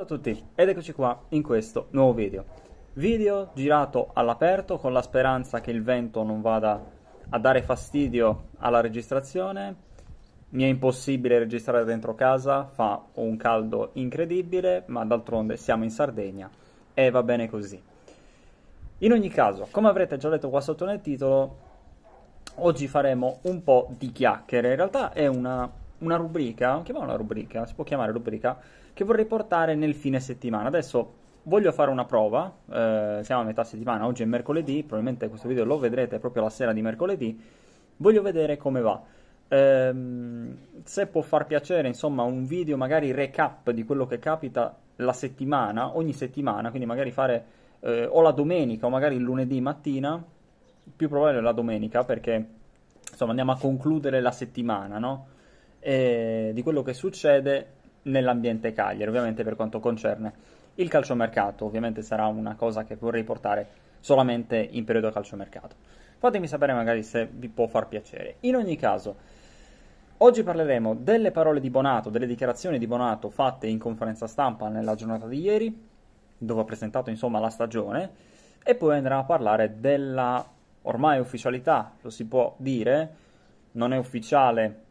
Ciao a tutti ed eccoci qua in questo nuovo video. Video girato all'aperto con la speranza che il vento non vada a dare fastidio alla registrazione. Mi è impossibile registrare dentro casa, fa un caldo incredibile, ma d'altronde siamo in Sardegna e va bene così. In ogni caso, come avrete già letto qua sotto nel titolo, oggi faremo un po' di chiacchiere. In realtà è una, una rubrica, chiamiamola rubrica, si può chiamare rubrica, che vorrei portare nel fine settimana. Adesso voglio fare una prova, eh, siamo a metà settimana, oggi è mercoledì, probabilmente questo video lo vedrete proprio la sera di mercoledì, voglio vedere come va. Ehm, se può far piacere, insomma, un video magari recap di quello che capita la settimana, ogni settimana, quindi magari fare eh, o la domenica o magari il lunedì mattina, più probabile la domenica perché insomma andiamo a concludere la settimana, no? E di quello che succede nell'ambiente Cagliari, ovviamente per quanto concerne il calciomercato, ovviamente sarà una cosa che vorrei portare solamente in periodo calciomercato. Fatemi sapere magari se vi può far piacere. In ogni caso, oggi parleremo delle parole di Bonato, delle dichiarazioni di Bonato fatte in conferenza stampa nella giornata di ieri, dove ha presentato insomma la stagione, e poi andremo a parlare della ormai ufficialità, lo si può dire, non è ufficiale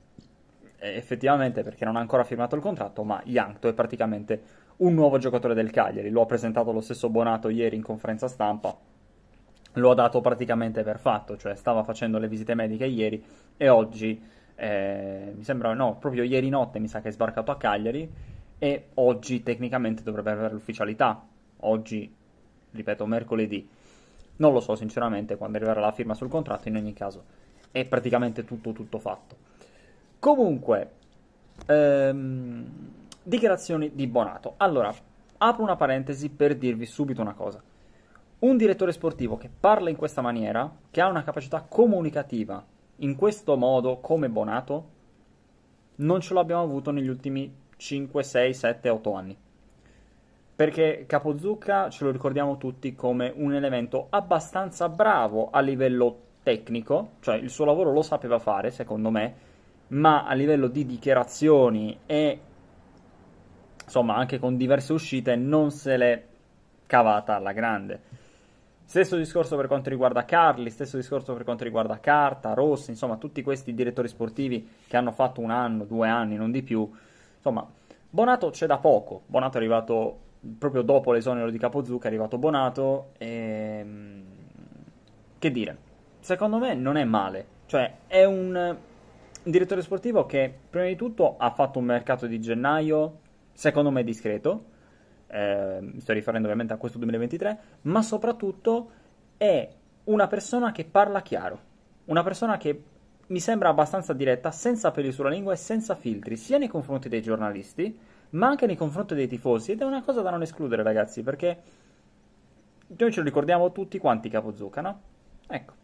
effettivamente perché non ha ancora firmato il contratto, ma Yankto è praticamente un nuovo giocatore del Cagliari, lo ha presentato lo stesso Bonato ieri in conferenza stampa, lo ha dato praticamente per fatto, cioè stava facendo le visite mediche ieri e oggi, eh, mi sembra, no, proprio ieri notte mi sa che è sbarcato a Cagliari e oggi tecnicamente dovrebbe avere l'ufficialità, oggi, ripeto, mercoledì. Non lo so sinceramente quando arriverà la firma sul contratto, in ogni caso è praticamente tutto tutto fatto. Comunque, ehm, dichiarazioni di Bonato. Allora, apro una parentesi per dirvi subito una cosa. Un direttore sportivo che parla in questa maniera, che ha una capacità comunicativa in questo modo come Bonato, non ce l'abbiamo avuto negli ultimi 5, 6, 7, 8 anni. Perché Capozucca ce lo ricordiamo tutti come un elemento abbastanza bravo a livello tecnico, cioè il suo lavoro lo sapeva fare, secondo me, ma a livello di dichiarazioni e insomma anche con diverse uscite non se l'è cavata alla grande. Stesso discorso per quanto riguarda Carli, stesso discorso per quanto riguarda Carta, Rossi, insomma tutti questi direttori sportivi che hanno fatto un anno, due anni, non di più. Insomma, Bonato c'è da poco, Bonato è arrivato proprio dopo l'esonero di Capozucca, è arrivato Bonato e... Che dire, secondo me non è male, cioè è un un direttore sportivo che prima di tutto ha fatto un mercato di gennaio secondo me discreto, eh, mi sto riferendo ovviamente a questo 2023, ma soprattutto è una persona che parla chiaro, una persona che mi sembra abbastanza diretta, senza peli sulla lingua e senza filtri, sia nei confronti dei giornalisti, ma anche nei confronti dei tifosi, ed è una cosa da non escludere ragazzi, perché noi ce lo ricordiamo tutti quanti Capozucca, no? Ecco.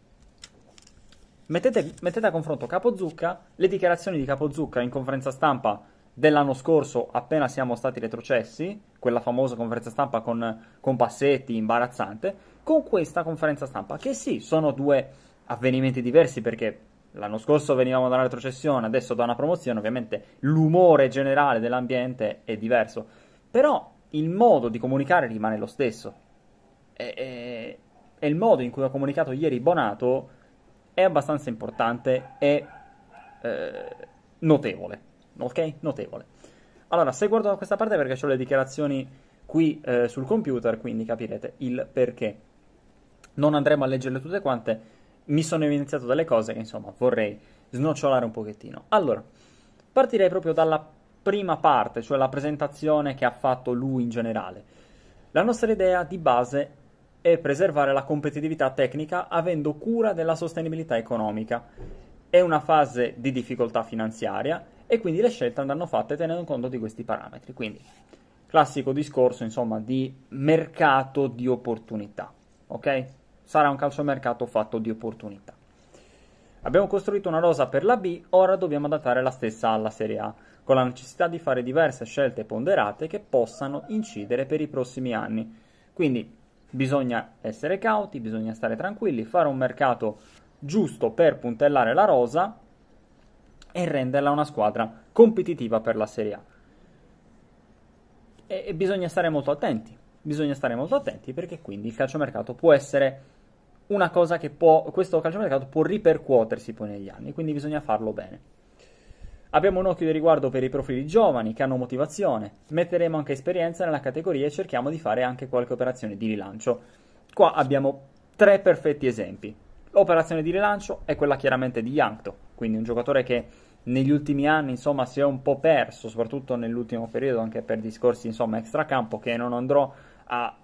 Mettete, mettete a confronto Capozucca, le dichiarazioni di Capozucca in conferenza stampa dell'anno scorso, appena siamo stati retrocessi, quella famosa conferenza stampa con, con Passetti, imbarazzante, con questa conferenza stampa, che sì, sono due avvenimenti diversi perché l'anno scorso venivamo da una retrocessione, adesso da una promozione, ovviamente l'umore generale dell'ambiente è diverso, però il modo di comunicare rimane lo stesso. E, e, e il modo in cui ha comunicato ieri Bonato è abbastanza importante e eh, notevole. Ok? Notevole. Allora, se guardo da questa parte perché ho le dichiarazioni qui eh, sul computer, quindi capirete il perché. Non andremo a leggerle tutte quante, mi sono evidenziato delle cose che insomma vorrei snocciolare un pochettino. Allora, partirei proprio dalla prima parte, cioè la presentazione che ha fatto lui in generale. La nostra idea di base e preservare la competitività tecnica avendo cura della sostenibilità economica. È una fase di difficoltà finanziaria e quindi le scelte andranno fatte tenendo conto di questi parametri. Quindi, classico discorso, insomma, di mercato di opportunità. Ok? Sarà un calciomercato fatto di opportunità. Abbiamo costruito una rosa per la B, ora dobbiamo adattare la stessa alla Serie A, con la necessità di fare diverse scelte ponderate che possano incidere per i prossimi anni. Quindi Bisogna essere cauti, bisogna stare tranquilli, fare un mercato giusto per puntellare la rosa e renderla una squadra competitiva per la Serie A. e, bisogna stare molto attenti, bisogna stare molto attenti perché quindi il calciomercato può essere una cosa che può, questo calciomercato può ripercuotersi poi negli anni, quindi bisogna farlo bene. Abbiamo un occhio di riguardo per i profili giovani che hanno motivazione, metteremo anche esperienza nella categoria e cerchiamo di fare anche qualche operazione di rilancio. Qua abbiamo tre perfetti esempi. L'operazione di rilancio è quella chiaramente di Yankto, quindi un giocatore che negli ultimi anni insomma si è un po' perso, soprattutto nell'ultimo periodo anche per discorsi insomma extracampo che non andrò a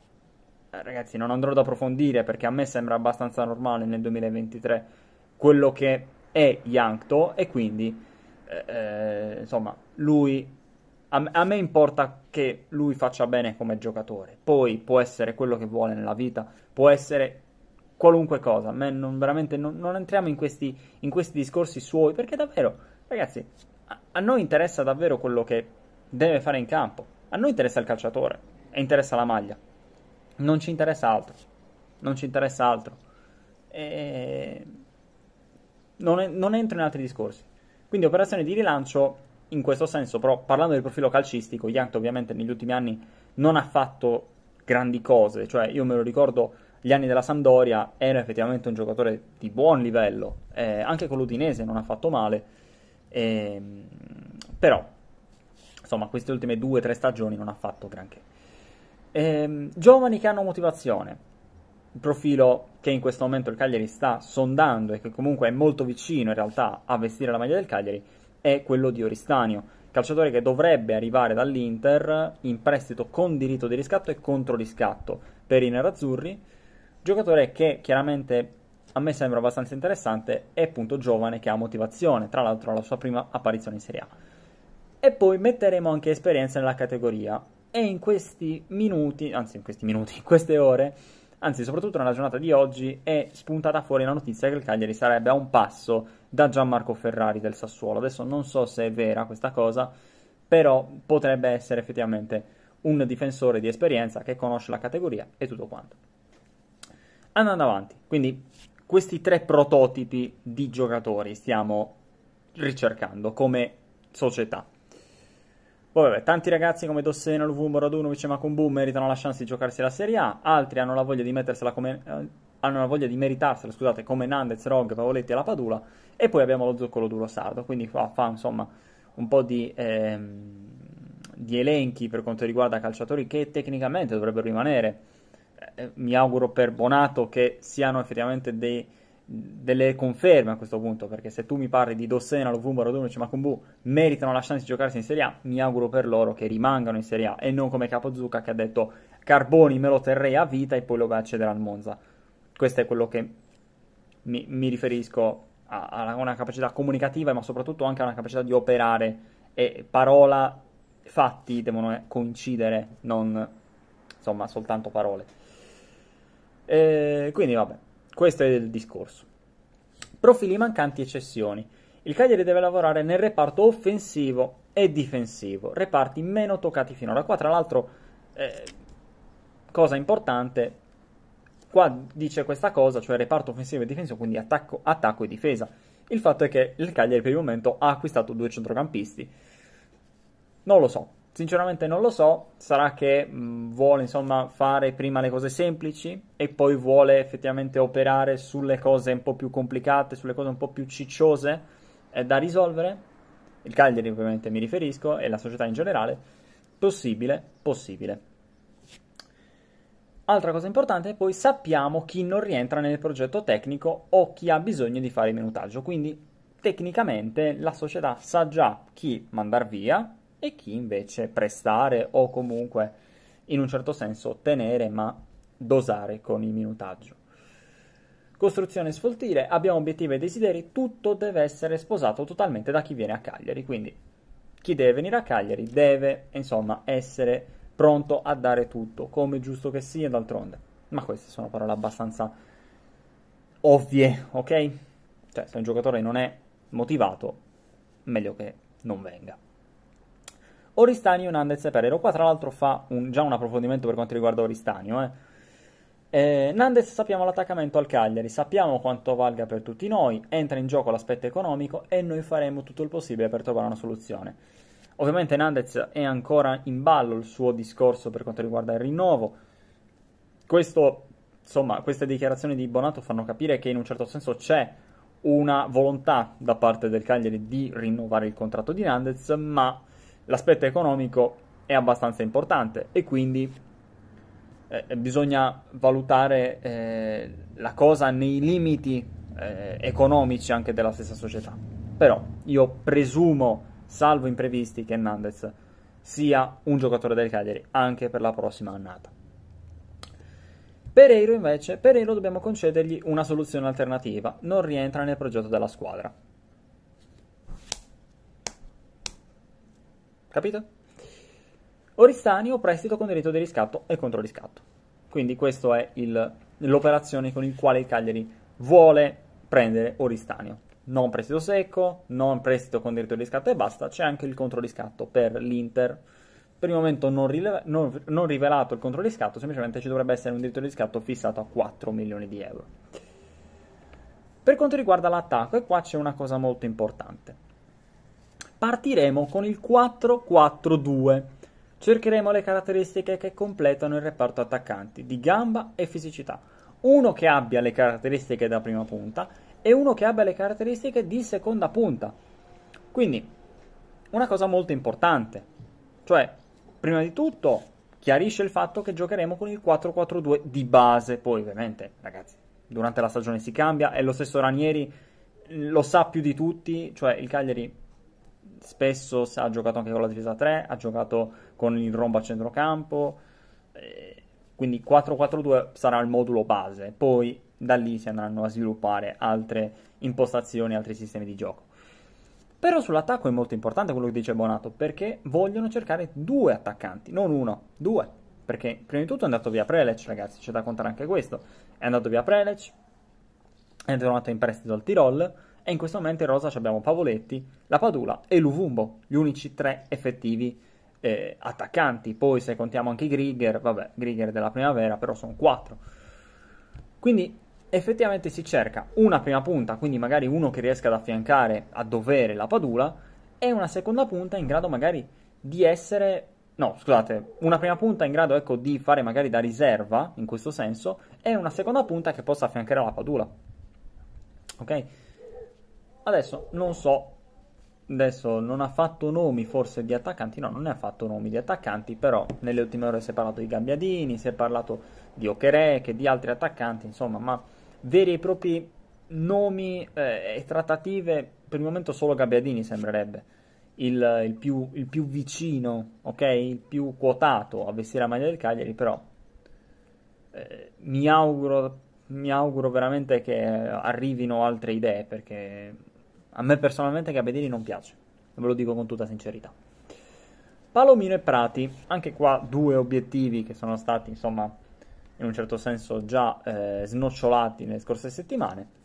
ragazzi non andrò ad approfondire perché a me sembra abbastanza normale nel 2023 quello che è Yankto e quindi eh, eh, insomma lui a, a, me importa che lui faccia bene come giocatore poi può essere quello che vuole nella vita può essere qualunque cosa a me non, veramente non, non entriamo in questi, in questi discorsi suoi perché davvero Ragazzi, a, a noi interessa davvero quello che deve fare in campo. A noi interessa il calciatore e interessa la maglia. Non ci interessa altro. Non ci interessa altro. E... Non, è, non, entro in altri discorsi. Quindi operazione di rilancio in questo senso, però parlando del profilo calcistico, Yankto ovviamente negli ultimi anni non ha fatto grandi cose, cioè io me lo ricordo gli anni della Sampdoria, era effettivamente un giocatore di buon livello, eh, anche con l'Udinese non ha fatto male, e, ehm, però, insomma, queste ultime due o tre stagioni non ha fatto granché. E, ehm, giovani che hanno motivazione. Il profilo che in questo momento il Cagliari sta sondando e che comunque è molto vicino in realtà a vestire la maglia del Cagliari è quello di Oristanio, calciatore che dovrebbe arrivare dall'Inter in prestito con diritto di riscatto e contro riscatto per i nerazzurri, giocatore che chiaramente a me sembra abbastanza interessante, è appunto giovane che ha motivazione, tra l'altro la sua prima apparizione in Serie A. E poi metteremo anche esperienza nella categoria e in questi minuti, anzi in questi minuti, in queste ore, anzi soprattutto nella giornata di oggi, è spuntata fuori la notizia che il Cagliari sarebbe a un passo da Gianmarco Ferrari del Sassuolo. Adesso non so se è vera questa cosa, però potrebbe essere effettivamente un difensore di esperienza che conosce la categoria e tutto quanto. Andando avanti, quindi questi tre prototipi di giocatori stiamo ricercando come società. Poi vabbè, tanti ragazzi come Dossena, Luvumbo, Radunovic e Macumbu meritano la chance di giocarsi la Serie A, altri hanno la voglia di mettersela come eh, hanno la voglia di meritarsela, scusate, come Nandez, Rog, Pavoletti e la Padula, e poi abbiamo lo zoccolo duro sardo, quindi qua fa insomma un po' di, ehm, di elenchi per quanto riguarda calciatori che tecnicamente dovrebbero rimanere. Eh, mi auguro per Bonato che siano effettivamente dei, delle conferme a questo punto, perché se tu mi parli di Dossena, Lovumbo, Radunic e Macumbu meritano la chance di giocarsi in Serie A, mi auguro per loro che rimangano in Serie A e non come Capozucca che ha detto Carboni me lo terrei a vita e poi lo va a accedere al Monza. Questo è quello che mi, mi riferisco a, a, una capacità comunicativa, ma soprattutto anche a una capacità di operare e parola, fatti devono coincidere, non insomma soltanto parole. Eh, quindi vabbè, questo è il discorso. Profili mancanti e cessioni. Il Cagliari deve lavorare nel reparto offensivo e difensivo, reparti meno toccati finora. Qua tra l'altro, eh, cosa importante, qua dice questa cosa, cioè reparto offensivo e difensivo, quindi attacco, attacco e difesa. Il fatto è che il Cagliari per il momento ha acquistato due centrocampisti. Non lo so, Sinceramente non lo so, sarà che mh, vuole insomma fare prima le cose semplici e poi vuole effettivamente operare sulle cose un po' più complicate, sulle cose un po' più cicciose eh, da risolvere. Il Cagliari ovviamente mi riferisco e la società in generale. Possibile, possibile. Altra cosa importante, poi sappiamo chi non rientra nel progetto tecnico o chi ha bisogno di fare il minutaggio. Quindi tecnicamente la società sa già chi mandare via e chi invece prestare o comunque in un certo senso tenere ma dosare con il minutaggio. Costruzione sfoltire, abbiamo obiettivi e desideri, tutto deve essere sposato totalmente da chi viene a Cagliari, quindi chi deve venire a Cagliari deve insomma essere pronto a dare tutto, come giusto che sia d'altronde. Ma queste sono parole abbastanza ovvie, ok? Cioè, se un giocatore non è motivato, meglio che non venga. Oristanio, Nandez e Pereiro. Qua tra l'altro fa un, già un approfondimento per quanto riguarda Oristanio. Eh. Eh, Nandez sappiamo l'attaccamento al Cagliari, sappiamo quanto valga per tutti noi, entra in gioco l'aspetto economico e noi faremo tutto il possibile per trovare una soluzione. Ovviamente Nandez è ancora in ballo il suo discorso per quanto riguarda il rinnovo. Questo, insomma, queste dichiarazioni di Bonato fanno capire che in un certo senso c'è una volontà da parte del Cagliari di rinnovare il contratto di Nandez, ma l'aspetto economico è abbastanza importante e quindi eh, bisogna valutare eh, la cosa nei limiti eh, economici anche della stessa società. Però io presumo, salvo imprevisti, che Nandez sia un giocatore del Cagliari anche per la prossima annata. Pereiro invece, Pereiro dobbiamo concedergli una soluzione alternativa, non rientra nel progetto della squadra. Capito? Oristani o prestito con diritto di riscatto e controriscatto. Quindi questa è il, l'operazione con il quale il Cagliari vuole prendere Oristanio. Non prestito secco, non prestito con diritto di riscatto e basta, c'è anche il controriscatto per l'Inter. Per il momento non, rileva- non, non rivelato il controriscatto, semplicemente ci dovrebbe essere un diritto di riscatto fissato a 4 milioni di euro. Per quanto riguarda l'attacco, e qua c'è una cosa molto importante. Partiremo con il 4-4-2 cercheremo le caratteristiche che completano il reparto attaccanti di gamba e fisicità. Uno che abbia le caratteristiche da prima punta e uno che abbia le caratteristiche di seconda punta. Quindi, una cosa molto importante, cioè, prima di tutto, chiarisce il fatto che giocheremo con il 4-4-2 di base. Poi, ovviamente, ragazzi, durante la stagione si cambia e lo stesso Ranieri lo sa più di tutti, cioè il Cagliari spesso ha giocato anche con la difesa 3, ha giocato con il rombo a centrocampo, eh, quindi 4-4-2 sarà il modulo base, poi da lì si andranno a sviluppare altre impostazioni, altri sistemi di gioco. Però sull'attacco è molto importante quello che dice Bonato, perché vogliono cercare due attaccanti, non uno, due. Perché prima di tutto è andato via Prelec, ragazzi, c'è da contare anche questo. È andato via Prelec, è tornato in prestito al Tirol, e in questo momento in rosa abbiamo Pavoletti, la Padula e Luvumbo, gli unici tre effettivi eh, attaccanti. Poi se contiamo anche i Grigger, vabbè, Grigger della primavera, però sono quattro. Quindi effettivamente si cerca una prima punta, quindi magari uno che riesca ad affiancare a dovere la Padula, e una seconda punta in grado magari di essere... No, scusate, una prima punta in grado ecco, di fare magari da riserva, in questo senso, e una seconda punta che possa affiancare la Padula. Ok? Adesso non so, adesso non ha fatto nomi forse di attaccanti, no, non ne ha fatto nomi di attaccanti, però nelle ultime ore si è parlato di Gabbiadini, si è parlato di Okereke, di altri attaccanti, insomma, ma veri e propri nomi eh, e trattative, per il momento solo Gabbiadini sembrerebbe il, il, più, il più vicino, ok? Il più quotato a vestire la maglia del Cagliari, però eh, mi auguro mi auguro veramente che arrivino altre idee perché a me personalmente Gabbiadini non piace, ve lo dico con tutta sincerità. Palomino e Prati, anche qua due obiettivi che sono stati, insomma, in un certo senso già eh, snocciolati nelle scorse settimane.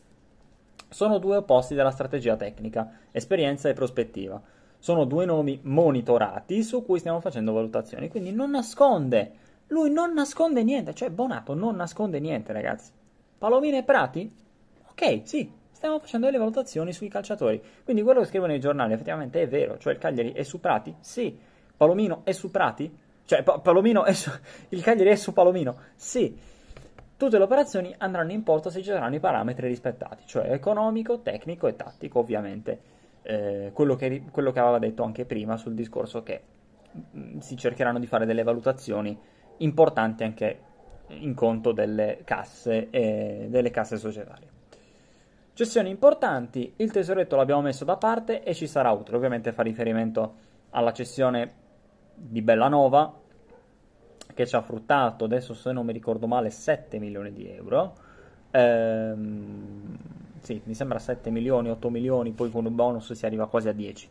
Sono due opposti della strategia tecnica, esperienza e prospettiva. Sono due nomi monitorati su cui stiamo facendo valutazioni, quindi non nasconde, lui non nasconde niente, cioè Bonato non nasconde niente, ragazzi. Palomino e Prati? Ok, sì, stiamo facendo delle valutazioni sui calciatori. Quindi quello che scrivono i giornali effettivamente è vero, cioè il Cagliari è su Prati? Sì. Palomino è su Prati? Cioè pa- Palomino è su... il Cagliari è su Palomino? Sì. Tutte le operazioni andranno in porto se ci saranno i parametri rispettati, cioè economico, tecnico e tattico, ovviamente. Eh, quello, che, quello che aveva detto anche prima sul discorso che mm, si cercheranno di fare delle valutazioni importanti anche in conto delle casse, e delle casse societarie. Cessioni importanti, il tesoretto l'abbiamo messo da parte e ci sarà utile. Ovviamente fa riferimento alla cessione di Bellanova che ci ha fruttato, adesso se non mi ricordo male, 7 milioni di euro. Ehm, sì, mi sembra 7 milioni, 8 milioni, poi con un bonus si arriva quasi a 10.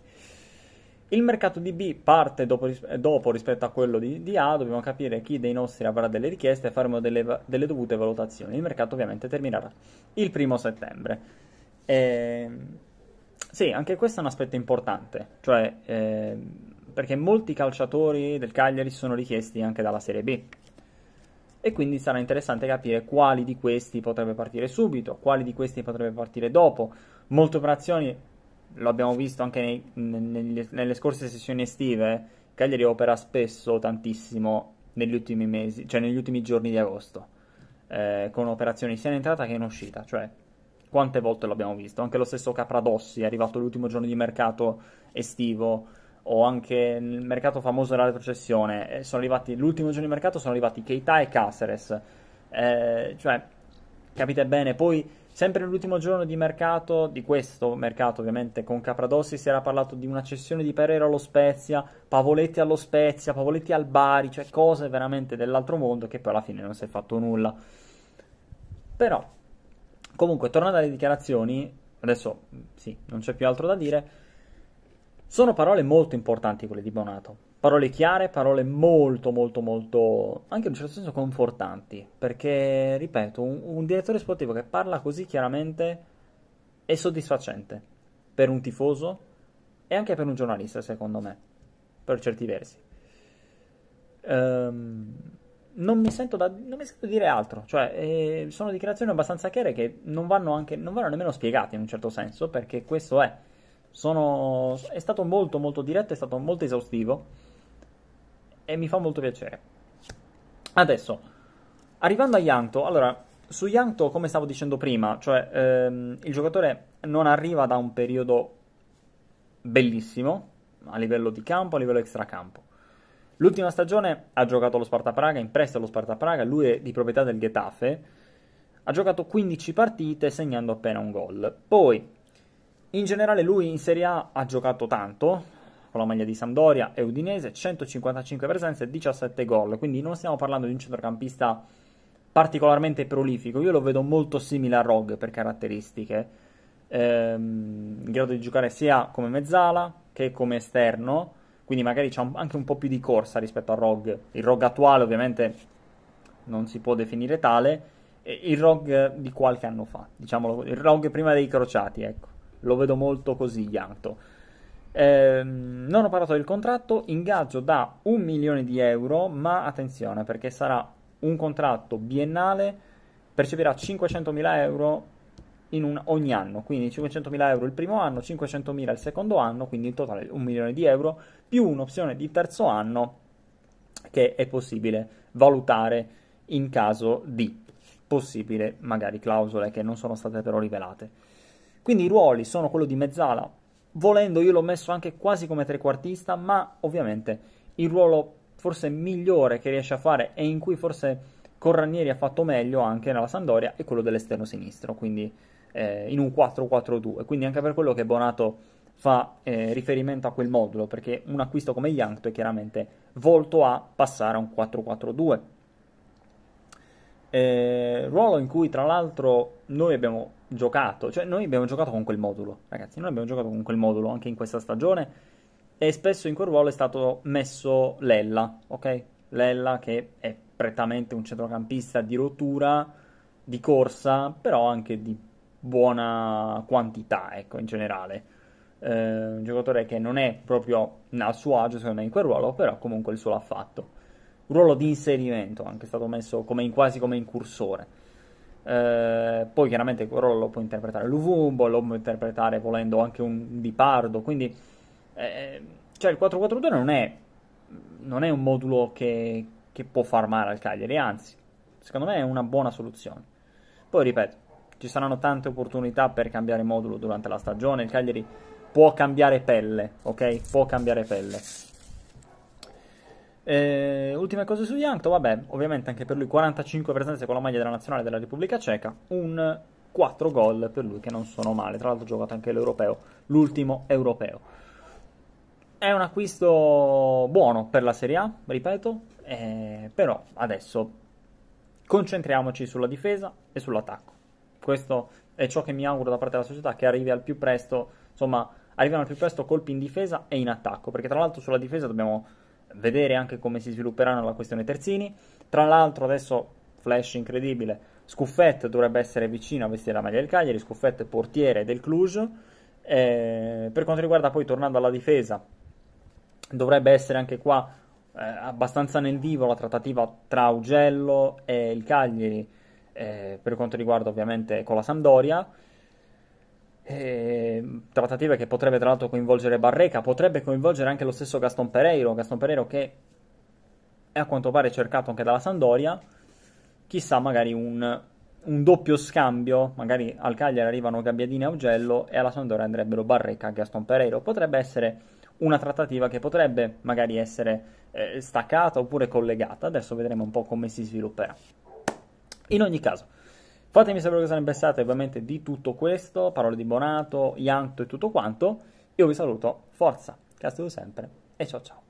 Il mercato di B parte dopo, dopo rispetto a quello di, di, A, dobbiamo capire chi dei nostri avrà delle richieste e faremo delle, delle dovute valutazioni. Il mercato ovviamente terminerà il primo settembre. E, ehm, sì, anche questo è un aspetto importante, cioè eh, perché molti calciatori del Cagliari sono richiesti anche dalla Serie B e quindi sarà interessante capire quali di questi potrebbe partire subito, quali di questi potrebbe partire dopo. Molte operazioni lo abbiamo visto anche nei, nelle, nelle scorse sessioni estive, Cagliari opera spesso tantissimo negli ultimi mesi, cioè negli ultimi giorni di agosto, eh, con operazioni sia in entrata che in uscita, cioè quante volte l'abbiamo visto, anche lo stesso Capradossi è arrivato l'ultimo giorno di mercato estivo, o anche nel mercato famoso della retrocessione, eh, arrivati, l'ultimo giorno di mercato sono arrivati Keita e Caceres, eh, cioè capite bene, poi sempre nell'ultimo giorno di mercato, di questo mercato ovviamente con Capradossi si era parlato di una cessione di Pereira allo Spezia, Pavoletti allo Spezia, Pavoletti al Bari, cioè cose veramente dell'altro mondo che poi alla fine non si è fatto nulla. Però, comunque, tornando alle dichiarazioni, adesso sì, non c'è più altro da dire, sono parole molto importanti quelle di Bonato parole chiare, parole molto, molto, molto, anche in un certo senso confortanti, perché, ripeto, un, un direttore sportivo che parla così chiaramente è soddisfacente per un tifoso e anche per un giornalista, secondo me, per certi versi. Um, non mi sento da non mi sento dire altro, cioè eh, sono dichiarazioni abbastanza chiare che non vanno, anche, non vanno nemmeno spiegate in un certo senso, perché questo è. Sono, è stato molto molto diretto, è stato molto esaustivo e mi fa molto piacere. Adesso, arrivando a Yanto, allora, su Yanto, come stavo dicendo prima, cioè ehm, il giocatore non arriva da un periodo bellissimo a livello di campo, a livello extracampo. L'ultima stagione ha giocato allo Sparta Praga, in prestito allo Sparta Praga, lui è di proprietà del Getafe, ha giocato 15 partite segnando appena un gol. Poi, in generale lui in Serie A ha giocato tanto, con la maglia di Sampdoria e Udinese, 155 presenze e 17 gol, quindi non stiamo parlando di un centrocampista particolarmente prolifico, io lo vedo molto simile a Rog per caratteristiche, ehm, in grado di giocare sia come mezzala che come esterno, quindi magari c'è anche un po' più di corsa rispetto al Rog, il Rog attuale ovviamente non si può definire tale, il Rog di qualche anno fa, diciamolo, il Rog prima dei crociati, ecco, lo vedo molto così, Yanto. Eh, non ho parlato del contratto, ingaggio da un milione di euro, ma attenzione perché sarà un contratto biennale, percepirà 500.000 euro un, ogni anno, quindi 500.000 euro il primo anno, 500.000 il secondo anno, quindi in totale un milione di euro, più un'opzione di terzo anno che è possibile valutare in caso di possibile magari clausole che non sono state però rivelate. Quindi i ruoli sono quello di mezzala volendo io l'ho messo anche quasi come trequartista, ma ovviamente il ruolo forse migliore che riesce a fare e in cui forse Corranieri ha fatto meglio anche nella Sandoria è quello dell'esterno sinistro, quindi eh, in un 4-4-2, quindi anche per quello che Bonato fa eh, riferimento a quel modulo, perché un acquisto come Yankto è chiaramente volto a passare a un 4-4-2. Eh, ruolo in cui tra l'altro noi abbiamo giocato, cioè noi abbiamo giocato con quel modulo, ragazzi, noi abbiamo giocato con quel modulo anche in questa stagione e spesso in quel ruolo è stato messo Lella, ok? Lella che è prettamente un centrocampista di rottura, di corsa, però anche di buona quantità, ecco, in generale. Eh, un giocatore che non è proprio al suo agio, secondo me, in quel ruolo, però comunque il suo l'ha fatto. Ruolo di inserimento, anche stato messo come in, quasi come incursore. Eh, poi chiaramente quel ruolo lo può interpretare Luvumbo, lo può interpretare volendo anche un Bipardo, quindi eh, cioè il 4-4-2 non è, non è un modulo che, che, può far male al Cagliari, anzi, secondo me è una buona soluzione. Poi ripeto, ci saranno tante opportunità per cambiare modulo durante la stagione, il Cagliari può cambiare pelle, ok? Può cambiare pelle. Eh, ultime cose su Yankto, vabbè, ovviamente anche per lui 45 presenze con la maglia della nazionale della Repubblica Ceca, un 4 gol per lui che non sono male, tra l'altro ha giocato anche l'europeo, l'ultimo europeo. È un acquisto buono per la Serie A, ripeto, eh, però adesso concentriamoci sulla difesa e sull'attacco. Questo è ciò che mi auguro da parte della società, che arrivi al più presto, insomma, arrivino al più presto colpi in difesa e in attacco, perché tra l'altro sulla difesa dobbiamo vedere anche come si svilupperanno la questione terzini. Tra l'altro adesso flash incredibile, Scuffet dovrebbe essere vicino a vestire la maglia del Cagliari, Scuffet portiere del Cluj. Eh, per quanto riguarda poi, tornando alla difesa, dovrebbe essere anche qua eh, abbastanza nel vivo la trattativa tra Augello e il Cagliari, eh, per quanto riguarda ovviamente con la Sampdoria. Eh, trattative che potrebbe tra l'altro coinvolgere Barreca, potrebbe coinvolgere anche lo stesso Gaston Pereiro, Gaston Pereiro che è a quanto pare cercato anche dalla Sandoria, chissà magari un, un doppio scambio, magari al Cagliari arrivano Gabbiadini e Augello e alla Sandoria andrebbero Barreca e Gaston Pereiro, potrebbe essere una trattativa che potrebbe magari essere eh, staccata oppure collegata, adesso vedremo un po' come si svilupperà. In ogni caso, fatemi sapere cosa ne pensate ovviamente di tutto questo, parole di Bonato, Ianto e tutto quanto, io vi saluto, forza, castigo sempre e ciao ciao.